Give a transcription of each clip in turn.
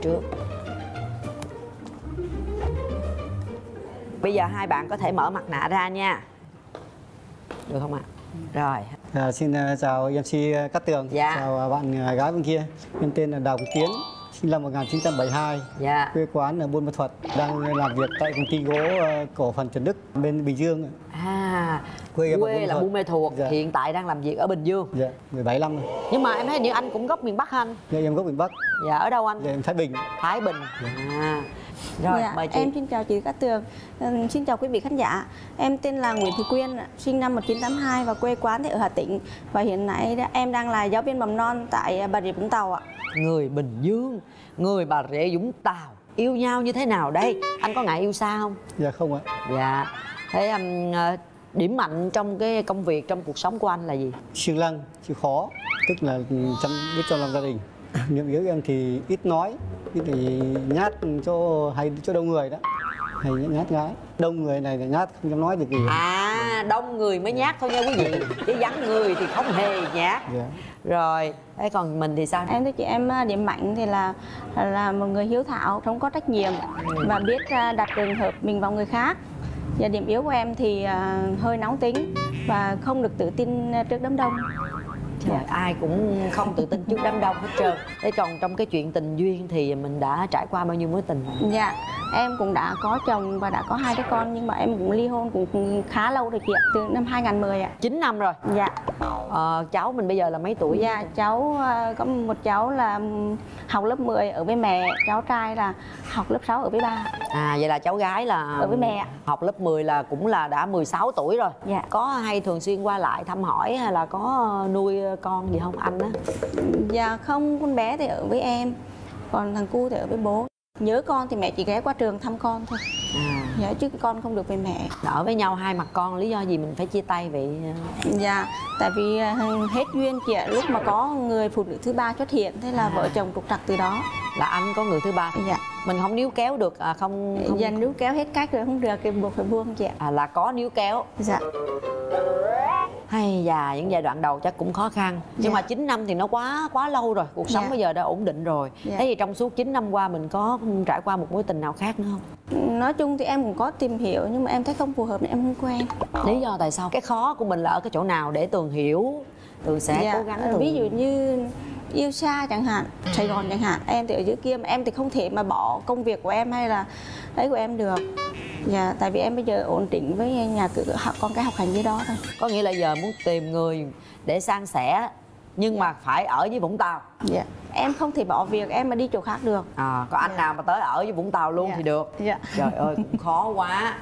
trước bây giờ hai bạn có thể mở mặt nạ ra nha được không ạ rồi À, xin à, chào MC Cát Tường, Dạ. chào à, bạn à, gái bên kia. Em tên là Đào Quốc Tiến, sinh năm 1972, dạ quê quán ở Buôn Ma Thuột, đang làm việc tại công ty gỗ cổ phần Trần Đức bên Bình Dương. À Quê em quê là. Buôn Mê Thuột Dạ. hiện tại đang làm việc ở Bình Dương Dạ, 17 năm rồi. nhưng mà em thấy như anh cũng gốc miền Bắc hả anh Dạ, em gốc miền Bắc, dạ ở đâu anh dạ, em Thái Bình. Thái Bình à rồi Dạ, mời chị em xin chào chị Cát Tường, xin chào quý vị khán giả. Em tên là Nguyễn Thị Quyên, sinh năm 1982 và quê quán thì ở Hà Tĩnh. Và hiện nay em đang là giáo viên mầm non tại Bà Rịa Vũng Tàu ạ. người Bình Dương người Bà Rịa Vũng Tàu yêu nhau như thế nào đây anh có ngại yêu xa không Dạ không ạ. dạ thế um, điểm mạnh trong cái công việc trong cuộc sống của anh là gì siêng năng, chịu khó, tức là ừ, chăm biết chăm lo gia đình. Niệm yếu em thì ít nói, ít thì nhát cho hay chỗ đông người đó, hay nhát gái. Đông người này là nhát không dám nói được gì. à đông người mới nhát thôi nha quý vị chứ vắng người thì không hề nhát Dạ. rồi thế còn mình thì sao Em thưa chị em à, điểm mạnh thì là là một người hiếu thảo, không có trách nhiệm và biết à, đặt trường hợp mình vào người khác. Và điểm yếu của em thì à, hơi nóng tính và không được tự tin à, trước đám đông. Trời, ai cũng không tự tin trước đám đông hết trơn thế còn trong cái chuyện tình duyên thì mình đã trải qua bao nhiêu mối tình rồi? Dạ, em cũng đã có chồng và đã có hai đứa con nhưng mà em cũng ly hôn cũng, khá lâu rồi chị ạ, từ năm 2010 ạ. 9 năm rồi Dạ, ờ, cháu mình bây giờ là mấy tuổi dạ cháu ờ, có một cháu là học lớp 10 ở với mẹ, cháu trai là học lớp 6 ở với ba. À vậy là cháu gái là Ở với mẹ. Học lớp 10 là cũng là đã 16 tuổi rồi. Dạ. Có hay thường xuyên qua lại thăm hỏi hay là có nuôi con gì không anh á? Dạ không, con bé thì ở với em, còn thằng cu thì ở với bố. Nhớ con thì mẹ chỉ ghé qua trường thăm con thôi. À, Dạ chứ con không được về mẹ. ở với nhau hai mặt con lý do gì mình phải chia tay vậy? Dạ, tại vì ờ, hết duyên chị ạ, lúc mà có người phụ nữ thứ ba xuất hiện thế là À. vợ chồng trục trặc từ đó. Là anh có người thứ ba. Dạ. Mình không níu kéo được à không, không Dành níu kéo hết cách rồi không được thì buộc phải buông chị ạ. à, là có níu kéo. Dạ. Hay già những giai đoạn đầu chắc cũng khó khăn. Nhưng Dạ. mà 9 năm thì nó quá quá lâu rồi. Cuộc sống Dạ. bây giờ đã ổn định rồi. Dạ. Thế thì trong suốt 9 năm qua mình có trải qua một mối tình nào khác nữa không? Nói chung thì em cũng có tìm hiểu nhưng mà em thấy không phù hợp nên em không quen. Lý do tại sao? Cái khó của mình là ở cái chỗ nào để Tường hiểu Tường sẽ Dạ, cố gắng Tường... ví dụ như yêu xa chẳng hạn, Sài Gòn chẳng hạn, em thì ở dưới kia mà em thì không thể mà bỏ công việc của em hay là ấy của em được. Dạ, tại vì em bây giờ ổn định với nhà cửa học con cái học hành dưới đó thôi. Có nghĩa là giờ muốn tìm người để san sẻ Nhưng mà phải ở với Vũng Tàu Dạ. Em không thể bỏ việc em mà đi chỗ khác được. à, Có anh nào mà tới ở với Vũng Tàu luôn Dạ. thì được Dạ. Trời ơi cũng khó quá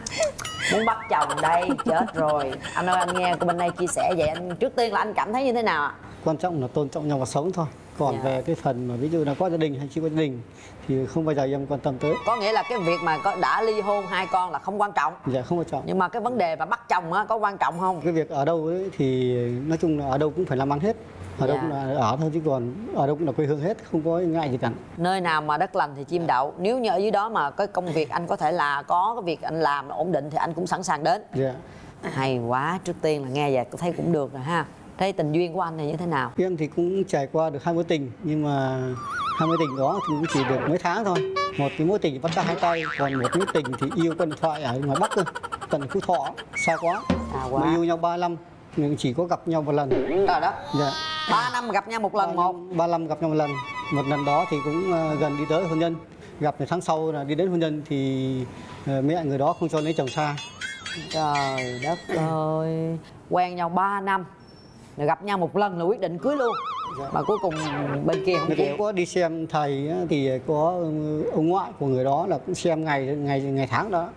Muốn bắt chồng đây chết rồi Anh ơi anh nghe của bên đây chia sẻ vậy anh Trước tiên là anh cảm thấy như thế nào ạ? Quan trọng là tôn trọng nhau và sống thôi. Còn Dạ. về cái phần mà ví dụ là có gia đình hay chưa có gia đình thì không bao giờ em quan tâm tới. Có nghĩa là cái việc mà có đã ly hôn hai con là không quan trọng Dạ không quan trọng. Nhưng mà cái vấn đề mà bắt chồng á, có quan trọng không? cái việc ở đâu ấy thì nói chung là ở đâu cũng phải làm ăn hết ở đâu Dạ. cũng là ở thôi chứ còn ở đâu cũng là quê hương hết không có ngại gì cả. Nơi nào mà đất lành thì chim đậu. Nếu như ở dưới đó mà cái công việc anh có thể là có cái việc anh làm ổn định thì anh cũng sẵn sàng đến. Dạ. Hay quá trước tiên là nghe vậy tôi thấy cũng được rồi ha. Thế tình duyên của anh thì như thế nào? Em thì cũng trải qua được hai mối tình nhưng mà hai mối tình đó thì cũng chỉ được mấy tháng thôi. Một cái mối tình bắt tay hai tay còn một mối tình thì yêu qua điện thoại ở ngoài bắc cơ tận phú thọ xa quá. Xa quá. mà yêu nhau ba năm nhưng chỉ có gặp nhau một lần. Trời đó. Dạ ba năm gặp nhau một lần một. ba năm gặp nhau một lần. Một lần đó thì cũng ờ, gần đi tới hôn nhân. Gặp thì tháng sau là đi đến hôn nhân thì ờ, mẹ người đó không cho lấy chồng xa. Trời đất ơi. Quen nhau 3 năm rồi gặp nhau một lần là quyết định cưới luôn. Mà cuối cùng bên kia không Nó chịu. có đi xem thầy thì có ông ngoại của người đó là cũng xem ngày ngày ngày tháng đó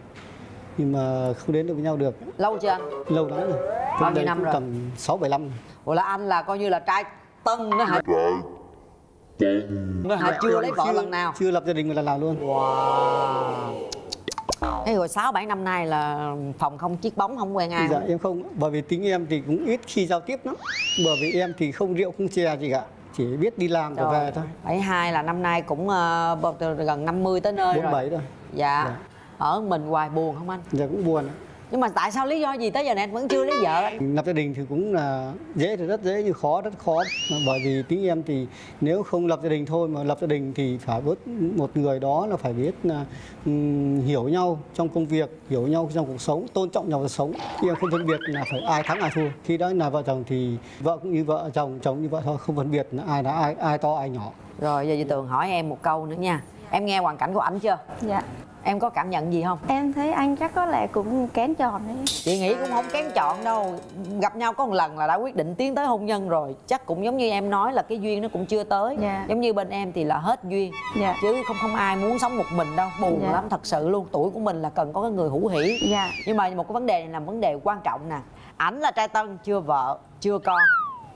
nhưng mà không đến được với nhau được. Lâu chưa anh? Lâu lắm rồi. Bao nhiêu năm rồi? tầm sáu bảy năm. Ủa là anh là coi như là trai tân đó hả? Nó hả? Chưa lấy vợ lần nào? chưa lập gia đình một lần nào luôn. Wow. Thế rồi 6 7 năm nay là phòng không chiếc bóng không quen ai. dạ không? em không. Bởi vì tính em thì cũng ít khi giao tiếp lắm. Bởi vì em thì không rượu không chè gì cả. Chỉ biết đi làm và về thôi. 72 là năm nay cũng bậc- gần 50 tới nơi bốn rồi. bảy rồi Dạ. Dạ. Ở mình hoài buồn không anh? giờ cũng buồn nhưng mà tại sao lý do gì tới giờ này anh vẫn chưa lấy vợ? Anh lập gia đình thì cũng là dễ thì rất dễ nhưng khó rất khó. Bởi vì tính em thì nếu không lập gia đình thôi mà lập gia đình thì phải biết một người đó là phải biết là hiểu nhau trong công việc hiểu nhau trong cuộc sống tôn trọng nhau trong sống. Em không phân biệt là phải ai thắng ai thua. Khi đó là vợ chồng thì vợ cũng như vợ chồng chồng như vợ thôi không phân biệt là ai là ai ai to ai nhỏ. Rồi giờ chị tường hỏi em một câu nữa nha. Em nghe hoàn cảnh của ảnh chưa? Dạ em có cảm nhận gì không? Em thấy anh chắc có lẽ cũng kén chọn đấy. Chị nghĩ cũng không kém chọn đâu. Gặp nhau có một lần là đã quyết định tiến tới hôn nhân rồi. Chắc cũng giống như em nói là cái duyên nó cũng chưa tới. Dạ. giống như bên em thì là hết duyên. Dạ. Chứ không không ai muốn sống một mình đâu. Buồn Dạ. lắm thật sự luôn. Tuổi của mình là cần có cái người hữu hỷ. Dạ. Nhưng mà một cái vấn đề này là vấn đề quan trọng nè. Ảnh là trai tân chưa vợ chưa con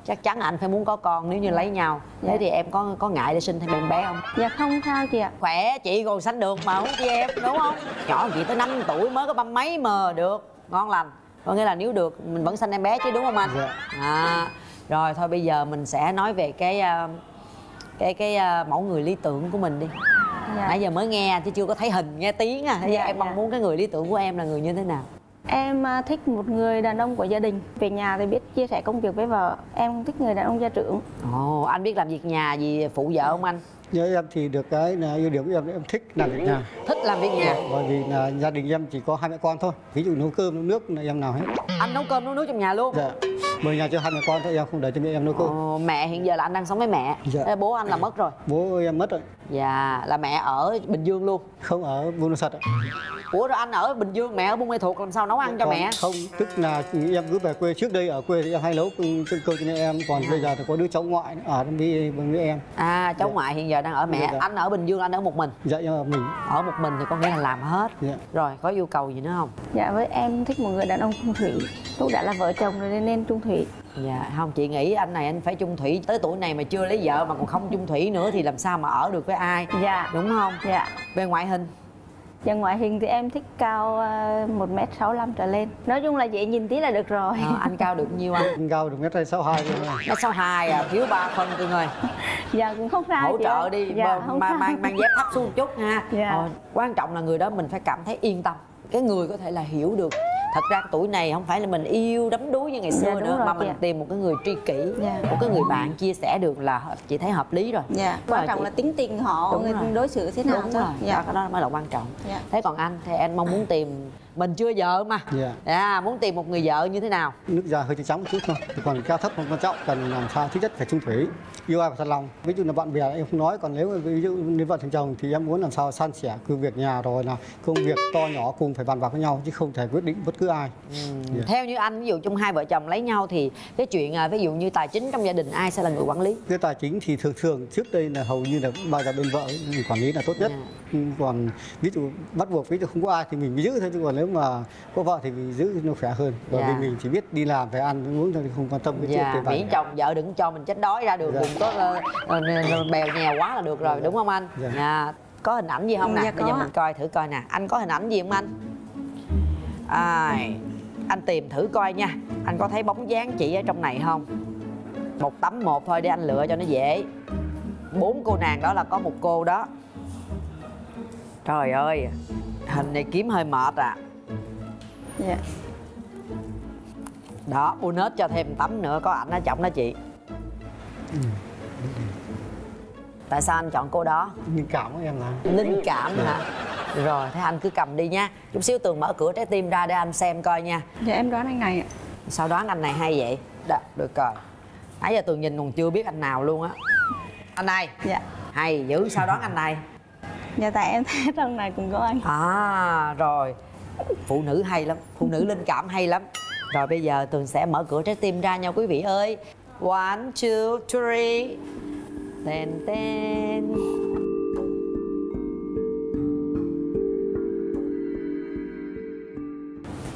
chắc chắn anh phải muốn có con nếu như lấy nhau. Thế Dạ. thì em có có ngại để sinh thêm em bé không? Dạ không sao chị ạ. Khỏe chị còn sanh được mà không chị em đúng không? Nhỏ chị tới 5 tuổi mới có ba mấy mà được. Ngon lành. Có nghĩa là nếu được mình vẫn sanh em bé chứ đúng không anh? Dạ. à, rồi thôi bây giờ mình sẽ nói về cái ờ, cái cái ờ, mẫu người lý tưởng của mình đi. Dạ. nãy giờ mới nghe chứ chưa có thấy hình nghe tiếng à. Thế Dạ, em dạ. mong muốn cái người lý tưởng của em là người như thế nào Em à, thích một người đàn ông của gia đình. Về nhà thì biết chia sẻ công việc với vợ. Em thích người đàn ông gia trưởng. Ồ, anh biết làm việc nhà gì, phụ vợ không anh? Nhớ em thì được cái là ưu điểm của em là em thích làm việc nhà. Thích làm việc nhà? Bởi vì là gia đình em chỉ có hai mẹ con thôi. Ví dụ nấu cơm nấu nước là em nào hết. Anh nấu cơm nấu nước trong nhà luôn? Dạ. Bởi nhà cho hai mẹ con thôi em không để cho mẹ em nấu cơm. Ồ, mẹ hiện giờ là anh đang sống với mẹ. Dạ. Thế bố anh là mất rồi. Bố em mất rồi. Dạ là mẹ ở bình dương luôn. Không ở buôn Ma ạ. Ủa rồi anh ở bình dương mẹ ở buôn mê thuột làm sao nấu ăn cho Còn mẹ? không tức là em cứ về quê. Trước đây ở quê thì em hay nấu cơm cho mẹ em. Còn bây giờ thì có đứa cháu ngoại ở với với em. À cháu Dạ. ngoại hiện giờ đang ở mẹ Dạ, dạ. anh ở bình dương anh ở một mình? Dạ nhưng mà mình. Ở một mình thì có nghĩa là làm hết. Dạ. rồi có yêu cầu gì nữa không? Dạ với em thích một người đàn ông trung thủy. Lúc đã là vợ chồng rồi nên nên trung thủy. Dạ không chị nghĩ anh này anh phải chung thủy. Tới tuổi này mà chưa lấy vợ mà còn không chung thủy nữa thì làm sao mà ở được với ai? Dạ. Đúng không? Dạ. Về ngoại hình Và ngoại hình thì em thích cao à, 1m65 trở lên. Nói chung là dễ nhìn tí là được rồi. Ờ, anh cao được nhiêu anh? Anh cao được mét sáu hai nó sáu hai à thiếu ba phân cưng ơi. Dạ cũng không sao hỗ trợ đi Dạ mà, sao. mang mang dép thấp xuống một chút ha. Dạ. Ờ, quan trọng là người đó mình phải cảm thấy yên tâm. Cái người có thể là hiểu được thật ra cái tuổi này không phải là mình yêu đắm đuối như ngày xưa Dạ, nữa mà mình ạ. tìm một cái người tri kỷ Dạ. một cái người bạn chia sẻ được là chị thấy hợp lý rồi Dạ quan trọng chị. là tính tình họ người đối xử thế nào đúng thôi rồi Dạ đó, đó mới là quan trọng Dạ. thế còn anh thì anh mong muốn tìm mình chưa vợ mà. Dạ. à, muốn tìm một người vợ như thế nào? Nước da hơi trắng một chút thôi. Còn cao thấp không quan trọng cần làm sao thứ nhất phải trung thủy. Yêu ai phải thật lòng. Ví dụ là bạn bè em không nói còn nếu ví dụ như vợ chồng chồng thì em muốn làm sao san sẻ công việc nhà rồi là công việc to nhỏ cùng phải bàn bạc với nhau chứ không thể quyết định bất cứ ai. Dạ. theo như anh ví dụ trong hai vợ chồng lấy nhau thì cái chuyện à, ví dụ như tài chính trong gia đình ai sẽ là người quản lý? Cái tài chính thì thường thường trước đây là hầu như là bao giờ bên vợ mình quản lý là tốt nhất. Dạ. Ừ, còn ví dụ bắt buộc ví dụ không có ai thì mình mới giữ thôi chứ còn nếu mà có vợ thì mình giữ nó khỏe hơn. Bởi Dạ. vì mình chỉ biết đi làm phải ăn uống thôi không quan tâm cái chuyện Dạ, tiền bạc miễn chồng vợ đừng cho mình chết đói ra đường Dạ. đừng có ờ, bèo nhèo quá là được rồi đúng không anh? Dạ. Dạ. có hình ảnh gì không nè? Dạ, bây giờ mình coi thử coi nè. Anh có hình ảnh gì không anh? Ai anh tìm thử coi nha. Anh có thấy bóng dáng chị ở trong này không? Một tấm một thôi để anh lựa cho nó dễ. Bốn cô nàng đó là có một cô đó. Trời ơi hình này kiếm hơi mệt à dạ. Đó bonus cho thêm tấm nữa có ảnh ở trọng đó chị. Tại sao anh chọn cô đó? Linh cảm của em là linh cảm hả? Rồi thế anh cứ cầm đi nha. Chút xíu tường mở cửa trái tim ra để anh xem coi nha. Dạ em đoán anh này ạ. Sao đoán anh này hay vậy? Đó được rồi. Nãy giờ tường nhìn còn chưa biết anh nào luôn á. Anh này. Dạ. Hay dữ sao đoán anh này? Dạ tại em thấy trong này cũng có anh. À rồi phụ nữ hay lắm phụ nữ linh cảm hay lắm. Rồi bây giờ tường sẽ mở cửa trái tim ra nha quý vị ơi. One two three. Ten ten.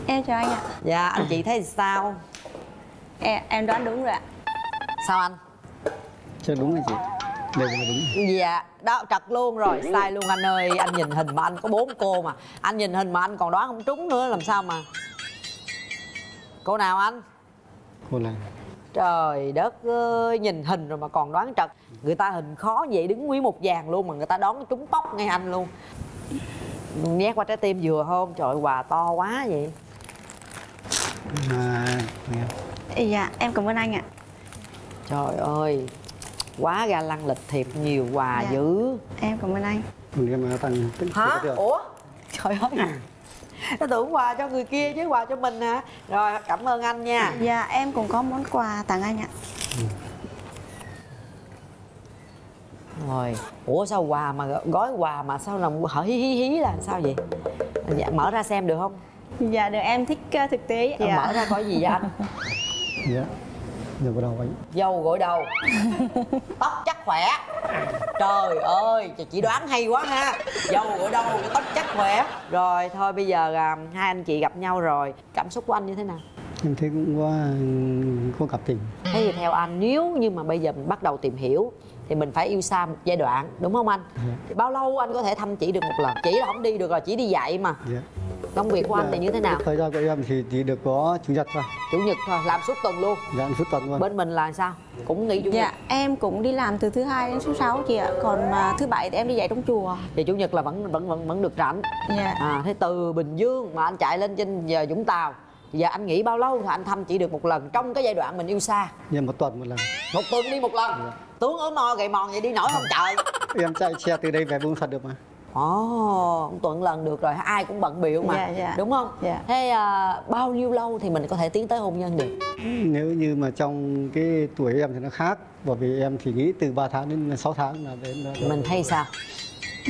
Em chào anh ạ. Dạ anh chị thấy sao? Em, em đoán đúng rồi ạ. Sao anh? Chưa đúng là chị đều là đúng. Dạ đó trật luôn rồi sai luôn anh ơi. Anh nhìn hình mà anh có bốn cô mà. Anh nhìn hình mà anh còn đoán không trúng nữa làm sao mà? Cô nào anh? Cô là Trời đất ơi, nhìn hình rồi mà còn đoán trật. Người ta hình khó vậy đứng quý một vàng luôn mà người ta đoán trúng tóc ngay anh luôn. Nhét qua trái tim vừa không? Trời quà to quá vậy. Dạ. dạ em cảm ơn anh ạ. Trời ơi quá ga lăng lịch thiệp nhiều quà Dạ. dữ. Em cảm ơn anh Còn em tặng tính hả? được. ủa? Trời ơi. Nó tưởng quà cho người kia chứ quà cho mình hả? Rồi cảm ơn anh nha. Dạ em cũng có món quà tặng anh ạ. Rồi. Ủa sao quà mà gói quà mà sao làm hở hí hí hí là sao vậy? Dạ, mở ra xem được không? Dạ được. Em thích uh, thực tế. Dạ. mở ra coi gì vậy anh? Dạ. Giờ bắt đầu anh. dầu gội đầu. Tóc chắc khỏe. Trời ơi chị- đoán hay quá ha. Dầu gội đầu tóc chắc khỏe. Rồi thôi bây giờ à, hai anh chị gặp nhau rồi. Cảm xúc của anh như thế nào? Em thấy cũng có có cảm tình. thế thì theo anh nếu như mà bây giờ mình bắt đầu tìm hiểu thì mình phải yêu xa một giai đoạn đúng không anh? Dạ. thì bao lâu anh có thể thăm chị được một lần? Chỉ là không đi được rồi chỉ đi dạy mà. Dạ. Công việc của anh thì như thế nào? Thời gian của em thì chỉ được có chủ nhật thôi. chủ nhật thôi làm suốt tuần luôn. Dạ, suốt tuần luôn. bên mình là sao? Cũng nghỉ chủ nhật dạ em cũng đi làm từ thứ hai đến thứ sáu chị ạ. Còn mà thứ bảy thì em đi dạy trong chùa. Thì chủ nhật là vẫn vẫn vẫn vẫn được rảnh. Dạ. À thế từ bình dương mà anh chạy lên trên giờ vũng tàu giờ anh nghĩ bao lâu? Thì anh thăm chị được một lần. Trong cái giai đoạn mình yêu xa. Em một tuần một lần. một tuần đi một lần. Tướng ốm mo gầy mòn vậy đi nổi không trời? Em chạy xe từ đây về Buôn Phật được mà. Ồ một tuần lần được rồi ai cũng bận biểu mà Dạ, dạ. đúng không Dạ. thế à, bao nhiêu lâu thì mình có thể tiến tới hôn nhân được Nếu như mà trong cái tuổi em thì nó khác. Bởi vì em thì nghĩ từ 3 tháng đến 6 tháng là đến mình thấy sao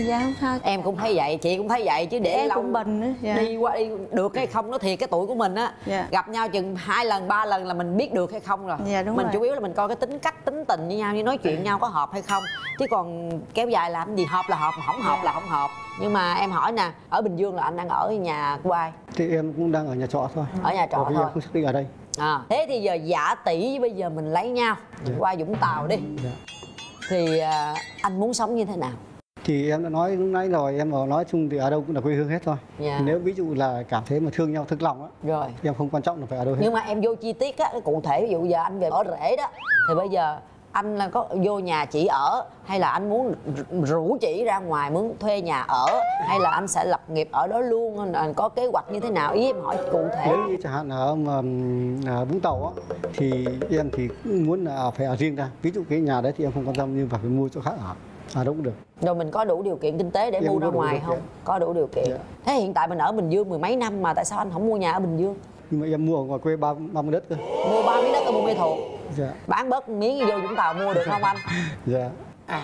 dạ không sao em cũng thấy vậy chị cũng thấy vậy chứ để em cũng nữa dạ. đi qua đi được hay không nó thiệt cái tuổi của mình á Dạ. gặp nhau chừng hai lần ba lần là mình biết được hay không rồi Dạ, đúng mình rồi. chủ yếu là mình coi cái tính cách tính tình với nhau như nói chuyện nhau có hợp hay không chứ còn kéo dài làm gì hợp là hợp mà không hợp là không hợp nhưng mà em hỏi nè ở bình dương là anh đang ở nhà của ai Thì em cũng đang ở nhà trọ thôi. ở nhà trọ thôi không xác định ở đây. à, thế thì giờ giả tỷ bây giờ mình lấy nhau Dạ. qua vũng tàu đi Dạ. thì à, anh muốn sống như thế nào thì em đã nói lúc nãy rồi em nói chung thì ở đâu cũng là quê hương hết thôi Dạ. nếu ví dụ là cảm thấy mà thương nhau thực lòng á rồi em không quan trọng là phải ở đâu hết nhưng mà em vô chi tiết á cái cụ thể ví dụ giờ anh về ở rễ đó thì bây giờ anh là có vô nhà chị ở hay là anh muốn rủ chị ra ngoài muốn thuê nhà ở hay là anh sẽ lập nghiệp ở đó luôn anh có kế hoạch như thế nào? Ý em hỏi cụ thể. Nếu như chẳng hạn ở mà, Vũng Tàu á thì em thì muốn là phải ở riêng ra. Ví dụ cái nhà đấy thì em không quan tâm nhưng mà phải mua chỗ khác ở. Đâu cũng được. Rồi mình có đủ điều kiện kinh tế để Em mua ra ngoài không? Có đủ điều kiện. Dạ. thế hiện tại mình ở bình dương mười mấy năm mà tại sao anh không mua nhà ở bình dương nhưng mà em mua ở ngoài quê ba ba mươi đất cơ. Mua ba miếng đất ở buôn mê thuột dạ. Bán bớt miếng vô vũng tàu mua được không anh? Dạ.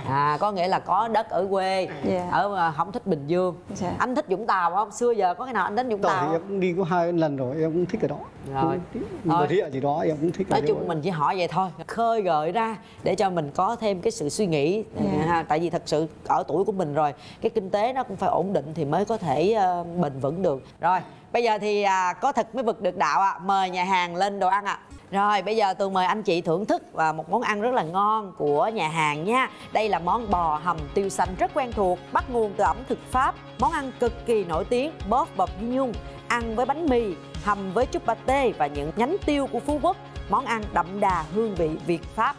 À có nghĩa là có đất ở quê Dạ. ở à, không thích bình dương. Dạ. anh thích vũng tàu không? Xưa giờ có cái nào anh đến vũng Tàu tàu thì em cũng đi có hai lần rồi em cũng thích ở đó. Rồi. Bà rịa gì đó em cũng thích ở nói chung mình chỉ hỏi vậy thôi khơi gợi ra để cho mình có thêm cái sự suy nghĩ. Dạ. ha. tại vì thật sự ở tuổi của mình rồi cái kinh tế nó cũng phải ổn định thì mới có thể ờ, bền vững được. Rồi bây giờ thì à, có thực mới vực được đạo ạ. Mời nhà hàng lên đồ ăn ạ. Rồi bây giờ tôi mời anh chị thưởng thức và một món ăn rất là ngon của nhà hàng nha. Đây là món bò hầm tiêu xanh rất quen thuộc bắt nguồn từ ẩm thực pháp. Món ăn cực kỳ nổi tiếng bóp bọc nhung. Ăn với bánh mì hầm với chút pate và những nhánh tiêu của phú quốc. Món ăn đậm đà hương vị việt pháp.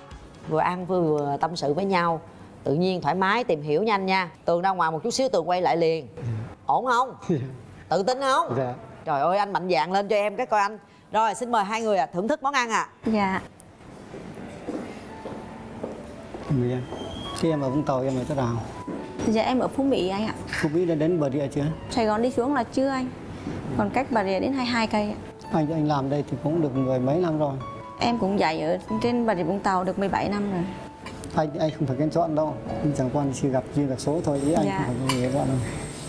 Vừa ăn vừa tâm sự với nhau. Tự nhiên thoải mái tìm hiểu nhanh nha. Tường ra ngoài một chút xíu tường quay lại liền. Ổn không tự tin không? Dạ. Trời ơi anh mạnh dạn lên cho em cái coi anh. Rồi xin mời hai người à, thưởng thức món ăn ạ. Dạ. Mời em khi em ở Vũng Tàu em ở chỗ nào? Dạ em ở phú mỹ anh ạ. Phú Mỹ đã đến Bà Rịa chưa? Sài gòn đi xuống là chưa anh. Còn cách bà rịa đến 22 cây ạ. Anh anh làm đây thì cũng được mười mấy năm rồi. Em cũng dạy ở trên bà rịa vũng tàu được 17 năm rồi. Anh anh không phải kén chọn đâu. Nhưng chẳng qua chỉ gặp duyên gặp số thôi ý anh Dạ. không phải chọn đâu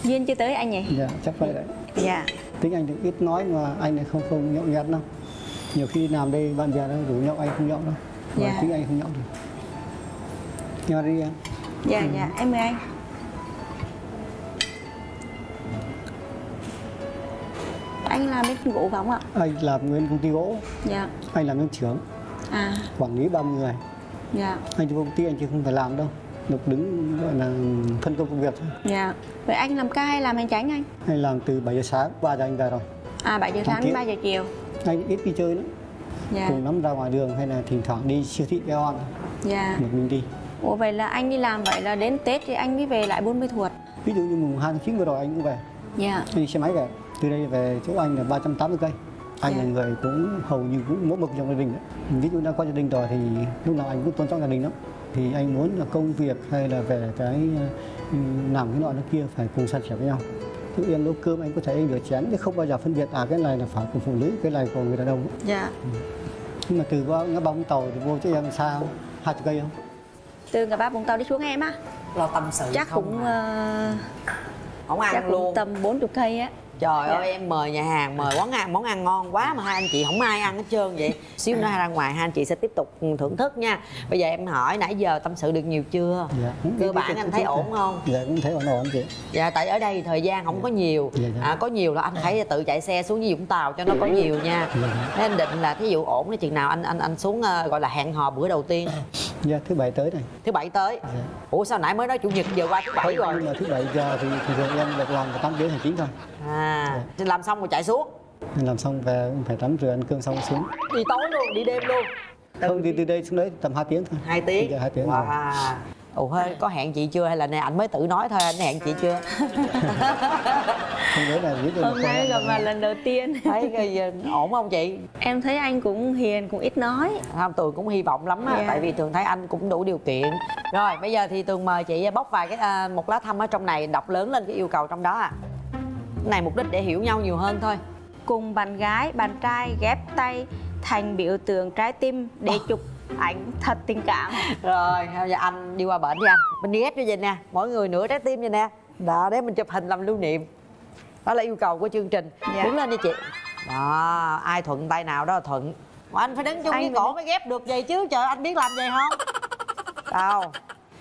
duyên chưa tới anh nhỉ? Dạ chắc vậy đấy. Dạ. Tính anh thì ít nói mà anh lại không không nhậu nhẹt đâu. Nhiều khi làm đây bạn bè nó rủ nhậu anh không nhậu đâu. Và Dạ. tính anh không nhậu được. Nhờ đi em. Dạ dạ. Em mời anh. Anh làm bên gỗ phải không ạ? Anh làm nguyên công ty gỗ. Dạ. Anh làm nhân trưởng à. Quản lý 30 người. Dạ. Anh cho công ty anh chứ không phải làm đâu được đứng gọi là phân công công việc thôi. Dạ. Vậy anh làm ca hay làm hành tránh anh? Anh làm từ 7 giờ sáng 3 giờ anh về rồi. À 7 giờ sáng đến tiếng. 3 giờ chiều. Anh ít đi chơi lắm. Dạ. Cùng lắm ra ngoài đường hay là thỉnh thoảng đi siêu thị đeo ăn dạ. Một mình đi. Ủa vậy là anh đi làm vậy là đến tết thì anh mới về lại buôn mê thuột? Ví dụ như mùng 2 tháng 9 vừa rồi anh cũng về. Dạ. Anh đi xe máy về. Từ đây về chỗ anh là 380 cây. Anh Dạ. là người cũng hầu như cũng mẫu mực trong gia đình đấy. ví dụ đã có gia đình rồi thì lúc nào anh cũng tôn trọng gia đình lắm thì anh muốn là công việc hay là về cái ừ, làm cái nọ nó kia phải cùng san sẻ với nhau. Dụ em nấu cơm anh có thể anh rửa chén chứ không bao giờ phân biệt à cái này là phải của phụ nữ cái này của người đàn ông. Dạ. Nhưng mà từ qua ngã ba Vũng tàu thì vô cho em không? hai chục cây không? Từ ngã ba vũng tàu đi xuống em á. Lo tâm sự chắc không cũng à. ờ, không chắc ăn cũng luôn. tầm 40 cây á trời Dạ. ơi em mời nhà hàng mời quán ăn món ăn ngon quá mà hai anh chị không ai ăn hết trơn vậy. Xíu nữa ra ngoài hai anh chị sẽ tiếp tục thưởng thức nha. Bây giờ em hỏi nãy giờ tâm sự được nhiều chưa? Dạ. cơ bản anh thấy ổn không? Dạ cũng thấy ổn ổn chị. Dạ tại ở đây thời gian không có nhiều. Dạ, dạ. à, có nhiều là anh phải tự chạy xe xuống với vũng tàu cho nó có nhiều nha. Dạ, dạ. Thế anh định là thí dụ ổn cái chừng nào anh anh anh xuống ờ, gọi là hẹn hò bữa đầu tiên dạ thứ bảy tới này thứ bảy tới? Dạ. ủa sao nãy mới nói chủ nhật giờ qua thứ bảy rồi? nhưng mà thứ bảy giờ thì thường thường em được làm vào tám tiếng hành chính thôi. À thì làm xong rồi chạy xuống? Làm xong về phải tắm rửa ăn cơm xong xuống. Đi tối luôn đi đêm luôn. Không đi từ đây xuống đấy tầm 2 tiếng thôi. Hai tiếng? Dạ, hai tiếng. Rồi. Ủa hơi có hẹn chị chưa hay là nè anh mới tự nói thôi anh hẹn chị chưa? Không là biết hôm nay gặp mặt lần đầu tiên. Thấy cái ổn không chị? Em thấy anh cũng hiền cũng ít nói. Không tường cũng hy vọng lắm á Dạ. tại vì tường thấy anh cũng đủ điều kiện. Rồi bây giờ thì tường mời chị bóc vài cái à, một lá thăm ở trong này đọc lớn lên cái yêu cầu trong đó à cái này mục đích để hiểu nhau nhiều hơn thôi. Cùng bạn gái bạn trai ghép tay thành biểu tượng trái tim để chụp ảnh thật tình cảm. Rồi bây giờ anh đi qua bển đi anh. Mình đi ghép cho vậy nè mỗi người nửa trái tim vậy nè. Đó để mình chụp hình làm lưu niệm. Đó là yêu cầu của chương trình. Dạ. đứng lên đi chị. Đó ai thuận tay nào đó là thuận. Mà anh phải đứng chung Anh với cổ mới ghép được vậy chứ trời anh biết làm vậy không? Đâu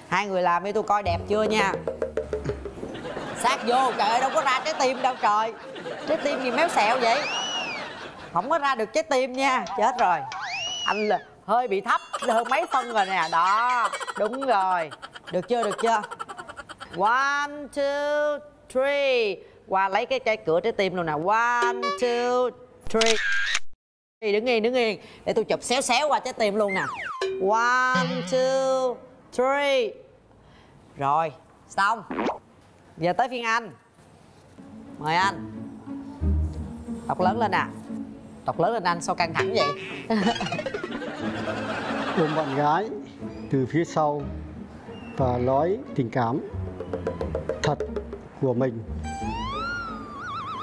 hai người làm đi tôi coi đẹp chưa nha. Sát vô trời ơi đâu có ra trái tim đâu trời. Trái tim gì méo xẹo vậy? Không có ra được trái tim nha chết rồi. Anh là hơi bị thấp hơn mấy phân rồi nè. Đó, đúng rồi. Được chưa được chưa? One, two, three. Qua, lấy cái cây cửa trái tim luôn nè. One, two, three. Đứng yên đứng yên. Để tôi chụp xéo xéo qua trái tim luôn nè. One, two, three. Rồi, xong. Giờ tới phiên anh. Mời anh. Đọc lớn lên nè. Đọc lớn lên anh, sao căng thẳng vậy? ôm bạn gái từ phía sau và nói tình cảm thật của mình.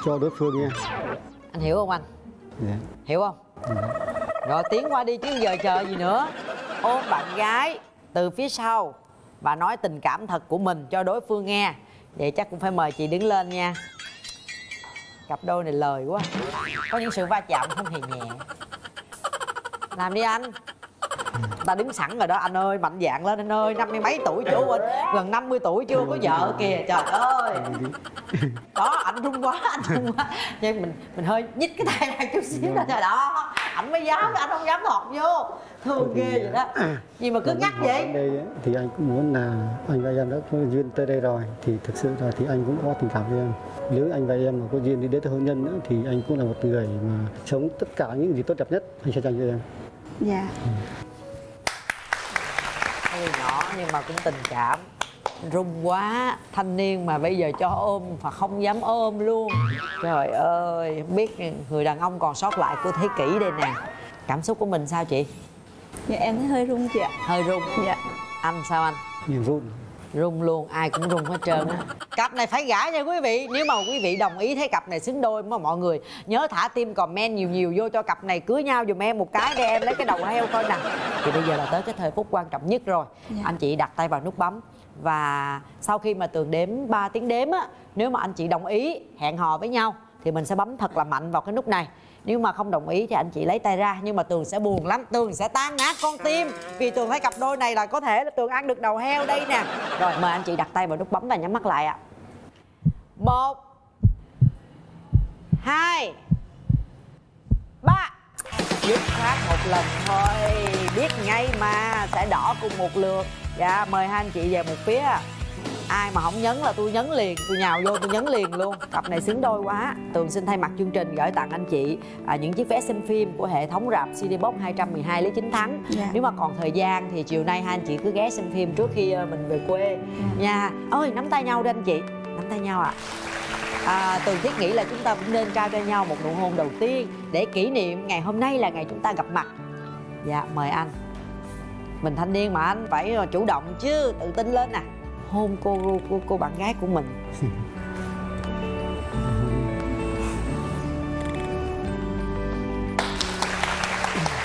Cho đối phương nghe. Anh hiểu không anh? Dạ. hiểu không? Rồi tiến qua đi chứ giờ chờ gì nữa? Ôm bạn gái từ phía sau và nói tình cảm thật của mình cho đối phương nghe. Vậy chắc cũng phải mời chị đứng lên nha. Cặp đôi này lời quá. Có những sự va chạm không hề nhẹ làm đi anh ta đứng sẵn rồi đó anh ơi mạnh dạn lên anh ơi năm mươi mấy tuổi chú anh gần 50 tuổi chưa có vợ kìa trời ơi. Đó anh run quá anh run quá. Nhưng mình mình hơi nhích cái tay ra chút xíu đó trời đó anh mới dám anh không dám thọt vô. Thương ghê vậy đó. gì mà cứ nhắc vậy. đây thì anh cũng muốn là anh và em đã có duyên tới đây rồi thì thực sự là thì anh cũng có tình cảm với em. Nếu anh và em mà có duyên đi đến hôn nhân nữa thì anh cũng là một người mà sống tất cả những gì tốt đẹp nhất anh sẽ dành cho em. Dạ. Hơi nhỏ nhưng mà cũng tình cảm. Run quá thanh niên mà bây giờ cho ôm và không dám ôm luôn. Trời ơi không biết người đàn ông còn sót lại của thế kỷ đây nè. Cảm xúc của mình sao chị? Dạ em thấy hơi run chị ạ. Hơi run. Dạ. Anh sao anh? Nhiều run rung luôn ai cũng rung hết trơn á. Cặp này phải gả nha quý vị. Nếu mà quý vị đồng ý thấy cặp này xứng đôi mà mọi người nhớ thả tim comment nhiều nhiều vô cho cặp này cưới nhau dùm em một cái để em lấy cái đầu heo coi nè. Thì bây giờ là tới cái thời phút quan trọng nhất rồi. Dạ. anh chị đặt tay vào nút bấm và sau khi mà tường đếm 3 tiếng đếm á nếu mà anh chị đồng ý hẹn hò với nhau thì mình sẽ bấm thật là mạnh vào cái nút này nếu mà không đồng ý thì anh chị lấy tay ra, nhưng mà tường sẽ buồn lắm. Tường sẽ tan nát con tim, vì tường thấy cặp đôi này là có thể là tường ăn được đầu heo đây nè. Rồi, mời anh chị đặt tay vào nút bấm và nhắm mắt lại ạ. Một, hai, ba. Dứt khoát một lần thôi. Biết ngay mà, sẽ đỏ cùng một lượt. Dạ mời hai anh chị về một phía ai mà không nhấn là tôi nhấn liền tôi nhào vô tôi nhấn liền luôn. Cặp này xứng đôi quá. Tường xin thay mặt chương trình gửi tặng anh chị à, những chiếc vé xem phim của hệ thống rạp CD Box 212 Lý Chính Thắng Dạ. nếu mà còn thời gian thì chiều nay hai anh chị cứ ghé xem phim trước khi ờ, mình về quê. Nha. Ơi nắm tay nhau đi anh chị nắm tay nhau ạ. À, tường thiết nghĩ là chúng ta cũng nên trao cho nhau một nụ hôn đầu tiên để kỷ niệm ngày hôm nay là ngày chúng ta gặp mặt. Dạ mời anh. Mình thanh niên mà anh phải chủ động chứ tự tin lên nè hôn cô cô cô bạn gái của mình.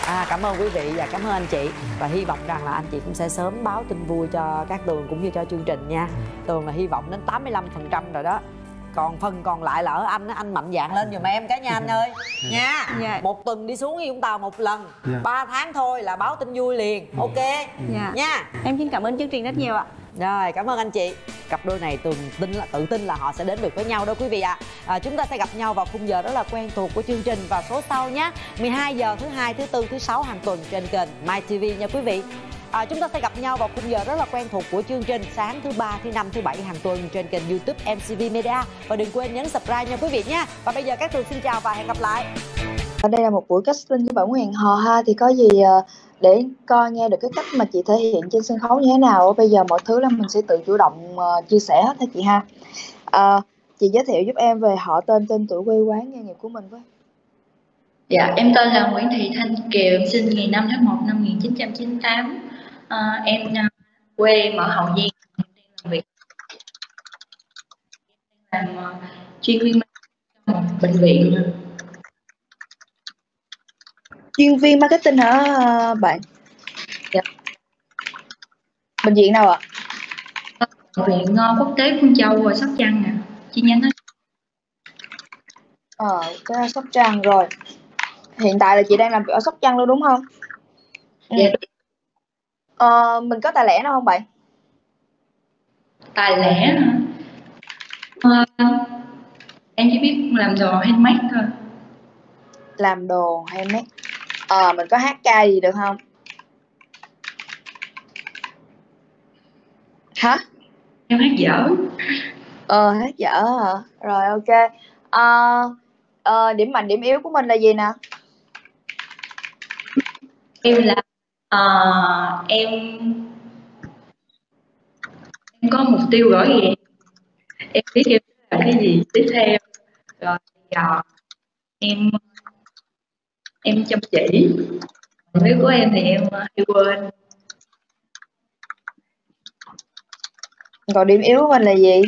À, cảm ơn quý vị và cảm ơn anh chị. Và hy vọng rằng là anh chị cũng sẽ sớm báo tin vui cho các tường cũng như cho chương trình nha. Tường là hy vọng đến 85% rồi đó. Còn phần còn lại là ở anh anh mạnh dạn lên giùm em cái nha anh ơi. Nha Dạ. một tuần đi xuống với chúng ta một lần. Dạ. ba tháng thôi là báo tin vui liền. Ok? Dạ. nha. Em xin cảm ơn chương trình rất nhiều ạ rồi cảm ơn anh chị. Cặp đôi này từng tin là tự tin là họ sẽ đến được với nhau đó quý vị ạ. À, chúng ta sẽ gặp nhau vào khung giờ rất là quen thuộc của chương trình vào số sau nhé. 12 giờ thứ hai thứ tư thứ sáu hàng tuần trên kênh My TV nha quý vị. À, chúng ta sẽ gặp nhau vào khung giờ rất là quen thuộc của chương trình sáng thứ ba, thứ năm, thứ bảy hàng tuần trên kênh YouTube MCV Media. Và đừng quên nhấn subscribe nha quý vị nhé. Và bây giờ các tường xin chào và hẹn gặp lại. Ở đây là một buổi casting của Bảo Nguyện Hẹn Hò ha. Thì có gì ờ, để coi nghe được cái cách mà chị thể hiện trên sân khấu như thế nào. Bây giờ mọi thứ là mình sẽ tự chủ động uh, chia sẻ hết ha chị ha. Ờ, chị giới thiệu giúp em về họ tên tên tuổi quê quán nghề nghiệp của mình với. Dạ, em tên là Nguyễn Thị Thanh Kiều, em sinh ngày 5 tháng 1 năm 1998. uh, ờ, em uh, quê em ở Hậu Giang, đang làm việc. Làm uh, chuyên viên trong một bệnh viện chuyên viên marketing hả ờ, bạn Dạ. bệnh viện nào ạ bệnh viện à, quốc tế Phương Châu và Sóc Trăng nè, chi nhánh ở ờ cái Sóc Trăng rồi hiện tại là chị đang làm việc ở Sóc Trăng luôn đúng không Ừ. Dạ. Ờ, mình có tài lẻ nào không bạn tài lẻ hả? À, em chỉ biết làm đồ handmade thôi. làm đồ handmade ờ mình có hát ca gì được không? Hả? Em hát dở. ờ hát dở hả? Rồi ok. Ờ ờ, điểm mạnh điểm yếu của mình là gì nè? Em là à, em em có mục tiêu rõ ràng. Em biết em làm cái gì tiếp theo. Rồi giờ em em chăm chỉ. Nếu của em thì em ờ, hay quên. Còn điểm yếu của mình là gì?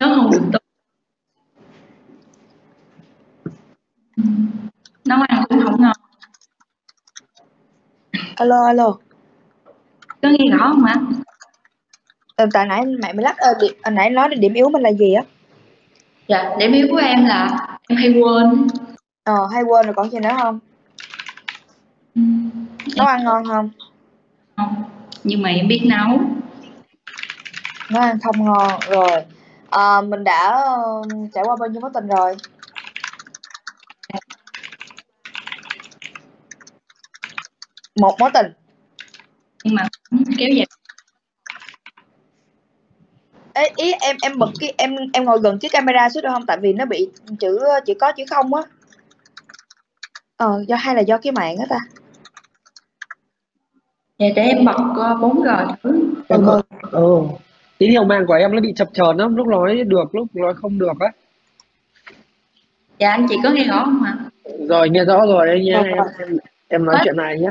Nhớ không được tốt. Nấu ăn cũng không ngon. Alo alo. Có nghe rõ không ạ? Ờ, tại nãy mẹ mới lắc ờ, điểm, hồi nãy nói là điểm yếu mình là gì á dạ điểm yếu của em là em hay quên. Ờ hay quên rồi còn gì nữa không? Nấu ăn ngon không? Không nhưng mà em biết nấu. Nấu ăn không ngon rồi. Ờ, mình đã ờ, trải qua bao nhiêu mối tình rồi? Một mối tình. Nhưng mà kéo dài Ê, ý em em bật cái em em ngồi gần cái camera chút được không? Tại vì nó bị chữ chữ có chữ không á. Ờ do hay là do cái mạng á ta? Dạ để em bật uh, 4G thử. Được rồi. ừ tín hiệu mạng của em nó bị chập chờn lắm lúc nói được lúc nói không được á. Dạ anh chị có nghe rõ không ạ? Rồi nghe rõ rồi đây nha em rồi. em, em nói Hết. chuyện này nhé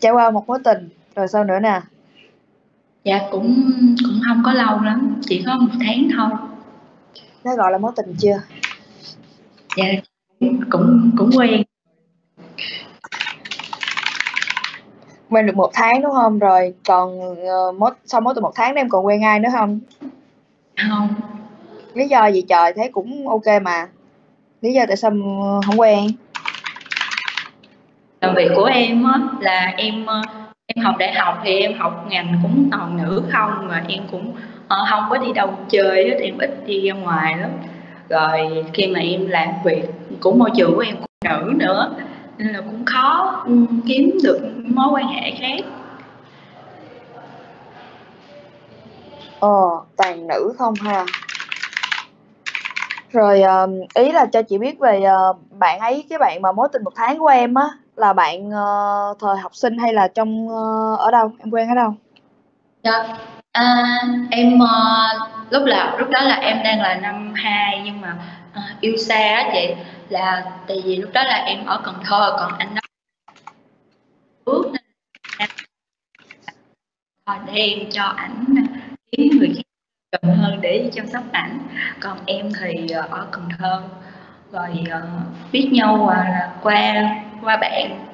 trải qua một mối tình rồi sao nữa nè dạ cũng cũng không có lâu lắm chỉ có một tháng thôi. Nó gọi là mối tình chưa? Dạ cũng cũng, quen. Quen được một tháng đúng không? Rồi còn ờ, mối sau mối tình một tháng em còn quen ai nữa không? Không. Lý do gì trời thấy cũng ok mà. Lý do tại sao không quen? Làm việc của em á là em ờ, em học đại học thì em học ngành cũng toàn nữ không, mà em cũng ờ, không có đi đâu chơi hết, em ít đi ra ngoài lắm. Rồi khi mà em làm việc của môi trường của em cũng nữ nữa, nên là cũng khó ừ, kiếm được mối quan hệ khác. Ờ toàn nữ không ha. Rồi ờ, ý là cho chị biết về ờ, bạn ấy, cái bạn mà mối tình một tháng của em á là bạn uh, thời học sinh hay là trong uh, ở đâu? Em quen ở đâu? Dạ, à, em uh, lúc là lúc đó là em đang là năm 2 nhưng mà uh, yêu xa á chị. Là tại vì lúc đó là em ở Cần Thơ còn anh đó bước em để em cho ảnh kiếm người khác gần hơn để chăm sóc ảnh. Còn em thì ở Cần Thơ. Rồi uh, biết nhau là qua qua bạn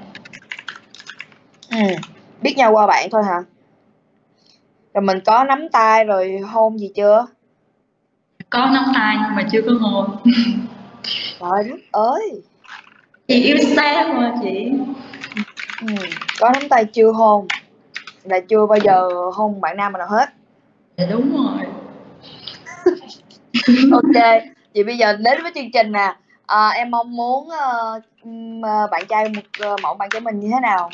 ừ. biết nhau qua bạn thôi hả? Rồi mình có nắm tay rồi hôn gì chưa? Có nắm tay nhưng mà chưa có hôn. Trời đất ơi. Chị yêu xa mà chị. Ừ. có nắm tay chưa hôn? Là chưa bao giờ hôn bạn nam nào hết. Dạ đúng rồi. Ok vậy bây giờ đến với chương trình nè à, em mong muốn ờ, bạn trai một ờ, mẫu bạn trai mình như thế nào?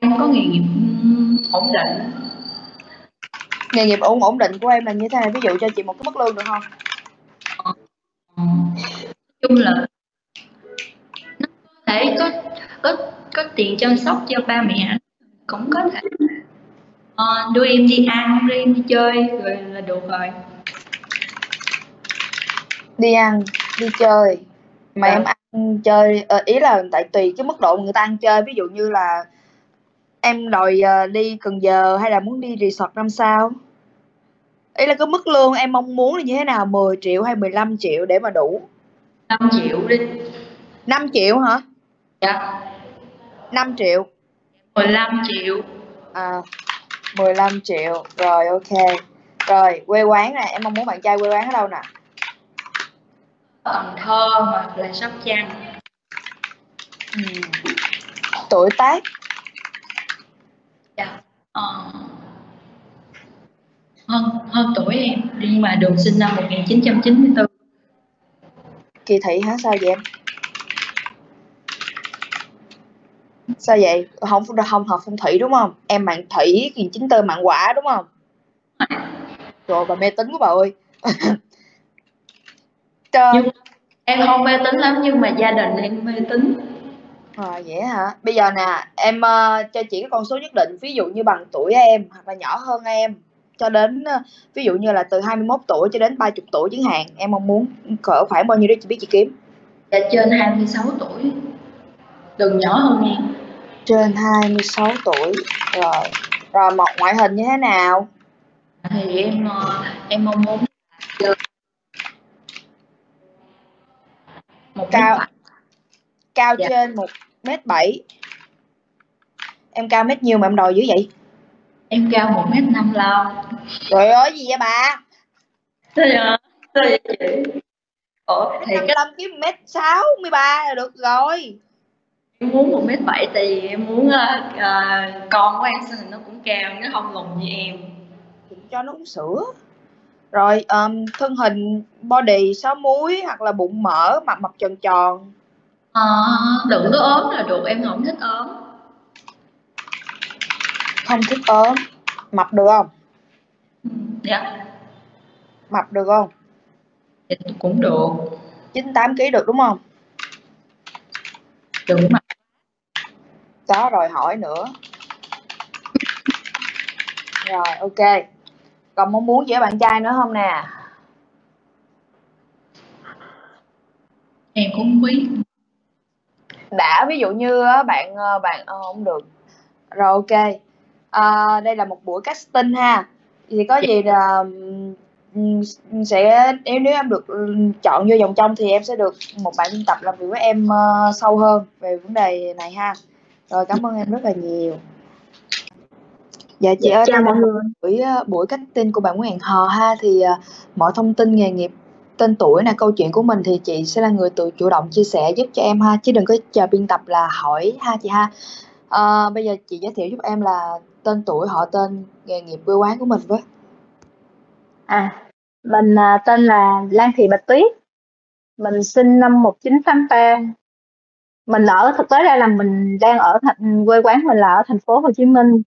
Em có nghề nghiệp ổn định. Nghề nghiệp ổn ổn định của em là như thế này ví dụ cho chị một cái mức lương được không? Chung là nó có thể có có có tiền chăm sóc cho ba mẹ ảnh cũng có thể. Ờ, đưa em đi ăn đưa em đi chơi rồi là được rồi đi ăn đi chơi. Mà Dạ. em ăn chơi ờ, ý là tại tùy cái mức độ người ta ăn chơi. Ví dụ như là em đòi ờ, đi Cần Giờ hay là muốn đi resort năm sao? Ý là cái mức lương em mong muốn là như thế nào? 10 triệu hay 15 triệu để mà đủ? 5 triệu đi. 5 triệu hả? Dạ. 5 triệu. 15 triệu. À 15 triệu. Rồi ok. Rồi quê quán nè. Em mong muốn bạn trai quê quán ở đâu nè Cần Thơ hoặc là Sóc Trăng. Ừ. tuổi tác? Dạ ờ, hơn hơn tuổi em nhưng mà được sinh năm 1994 kỳ thị hả? Sao vậy em? Sao vậy? Không không hợp phong thủy đúng không? Em mạng thủy kỳ chính tư mạng quả đúng không? Rồi bà mê tín quá bà ơi Trời, nhưng em không mê tín lắm nhưng mà gia đình em mê tín à, vậy hả? Bây giờ nè em ờ, cho chị cái con số nhất định ví dụ như bằng tuổi em hoặc là nhỏ hơn em cho đến ờ, ví dụ như là từ 21 tuổi cho đến 30 tuổi chẳng hạn em mong muốn cỡ khoảng bao nhiêu đó chị biết chị kiếm? Dạ trên 26 tuổi. Đừng nhỏ hơn em. Trên 26 tuổi. Rồi rồi một ngoại hình như thế nào? Thì em em mong muốn là một Cao. cao Dạ. trên một mét bảy. Em cao mét nhiêu mà em đòi dữ vậy? Em cao một mét năm lăm trời ơi gì vậy bà? Sao vậy sao vậy chị ủa thì năm cái kiếm mét sáu mươi ba là được rồi. Em muốn một mét bảy tại vì em muốn ờ, con của em sinh nó cũng cao nó không lùn như em. Cho nó uống sữa rồi um, thân hình body sáu múi hoặc là bụng mỡ mặt mập tròn tròn. Ờ, đừng có ốm là được em không thích ốm. Không thích ốm. Mập được không? Dạ. Mập được không? Thì cũng được. 98 kg được đúng không? Đừng mà đó rồi hỏi nữa. Rồi ok còn mong muốn với bạn trai nữa không nè? Em cũng biết. Đã ví dụ như bạn ờ, bạn ờ, không được. Rồi ok. À, đây là một buổi casting ha. Thì có gì là sẽ nếu nếu em được chọn vô vòng trong thì em sẽ được một bạn biên tập làm việc với em ờ, sâu hơn về vấn đề này ha. Rồi cảm ơn em rất là nhiều dạ chị Dạ, ơi chào là mọi người. buổi ờ, buổi casting của bạn Nguyễn Hẹn Hò ha thì ờ, mọi thông tin nghề nghiệp tên tuổi nè câu chuyện của mình thì chị sẽ là người tự chủ động chia sẻ giúp cho em ha chứ đừng có chờ biên tập là hỏi ha chị ha Ờ, bây giờ chị giới thiệu giúp em là tên tuổi họ tên nghề nghiệp quê quán của mình với À, mình à, tên là Lan Thị Bạch Tuyết. Mình sinh năm 1983. Mình ở thực tế ra là mình đang ở thành quê quán mình là ở thành phố Hồ Chí Minh.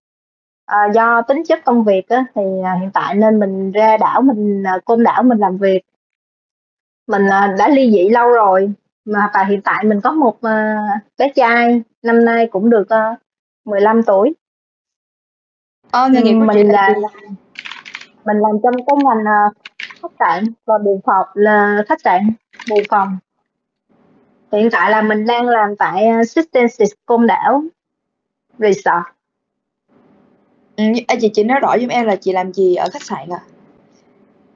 À, do tính chất công việc á, thì à, hiện tại nên mình ra đảo mình à, côn đảo mình làm việc. mình à, đã ly dị lâu rồi mà và hiện tại mình có một à, bé trai năm nay cũng được uh, 15 tuổi. Ờ, nghề nghiệp của chị mình là là mình làm trong cái ngành à, khách sạn và buồng phòng là khách sạn buồng phòng. Hiện tại là mình đang làm tại Sistensis Côn Đảo Resort Ừ, à, chị chị nói rõ giùm em là chị làm gì ở khách sạn à?